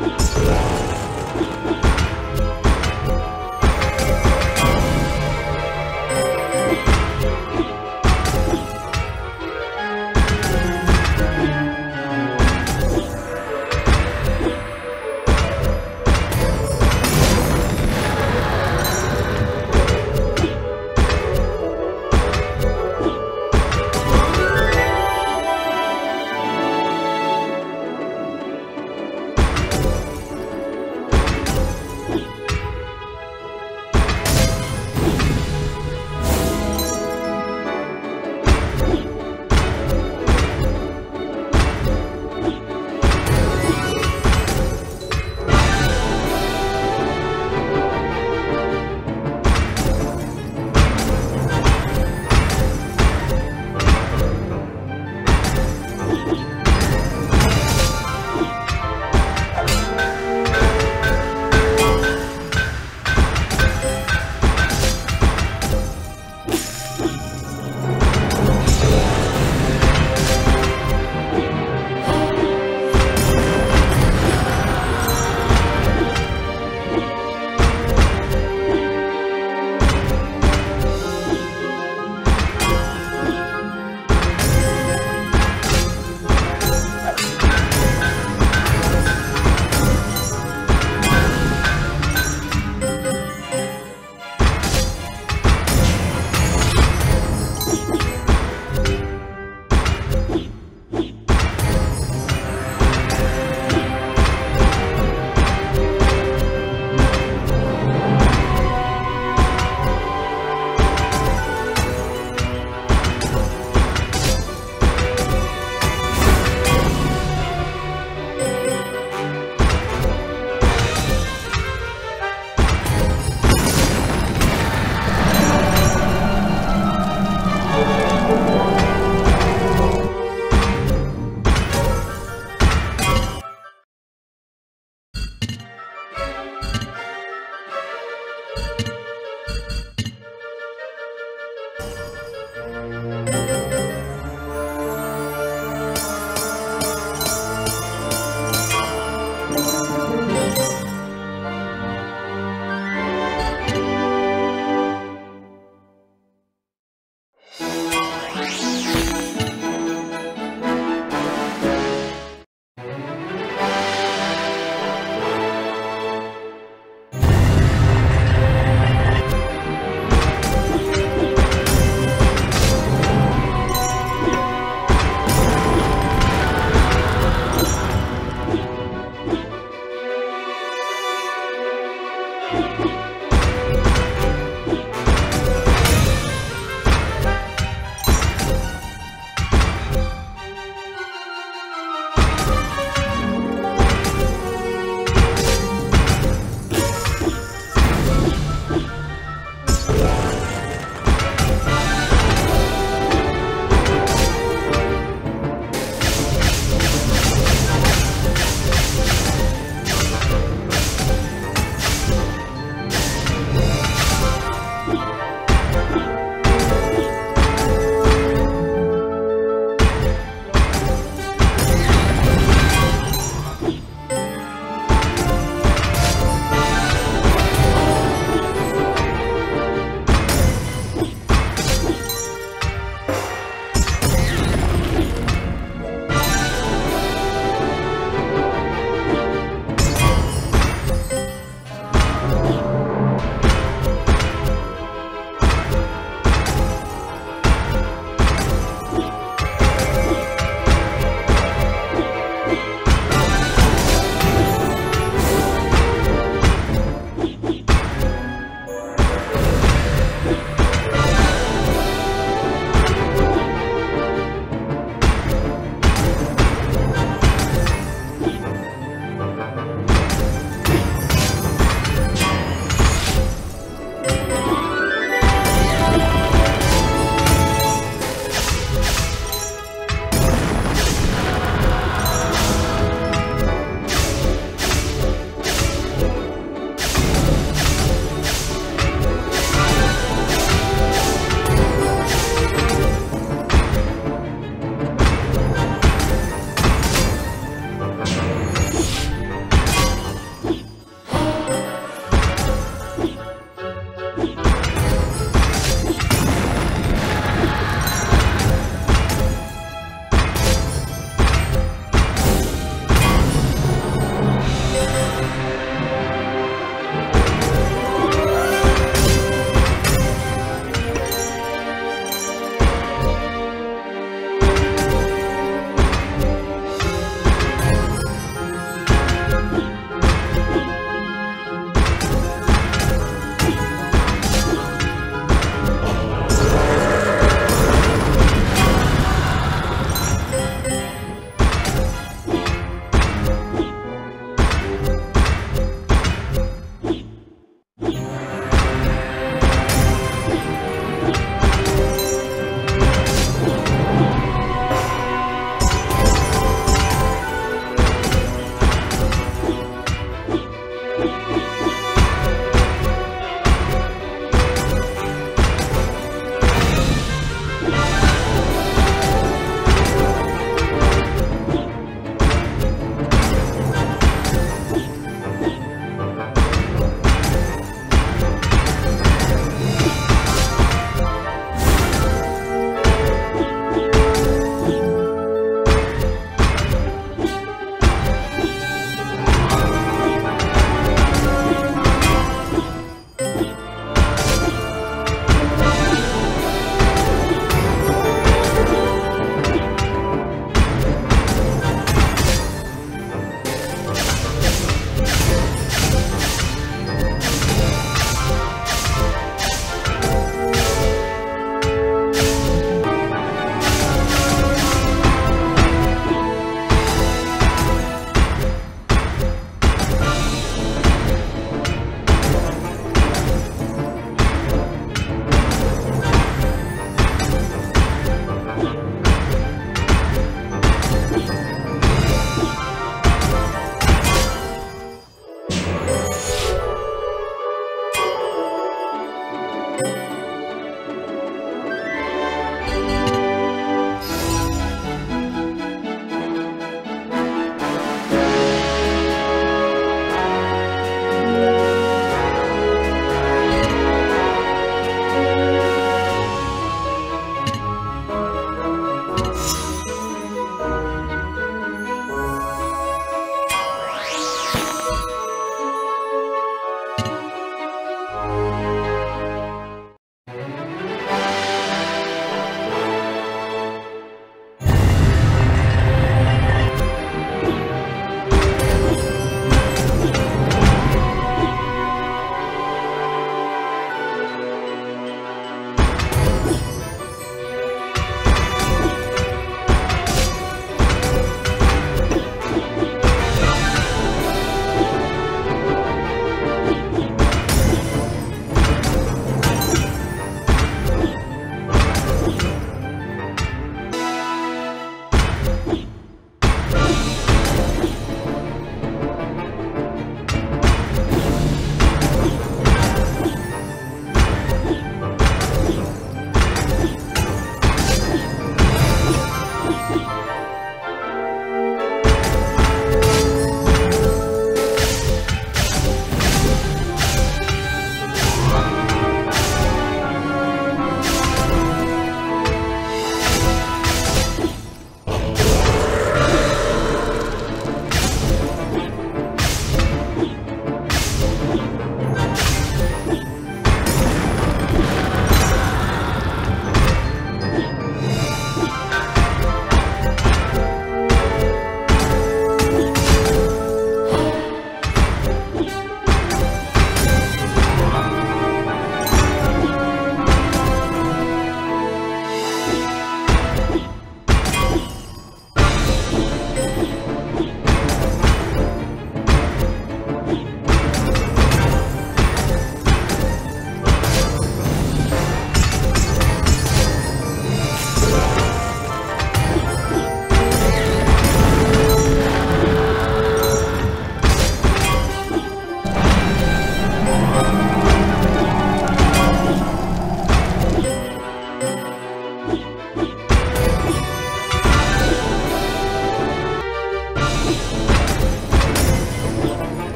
Bye.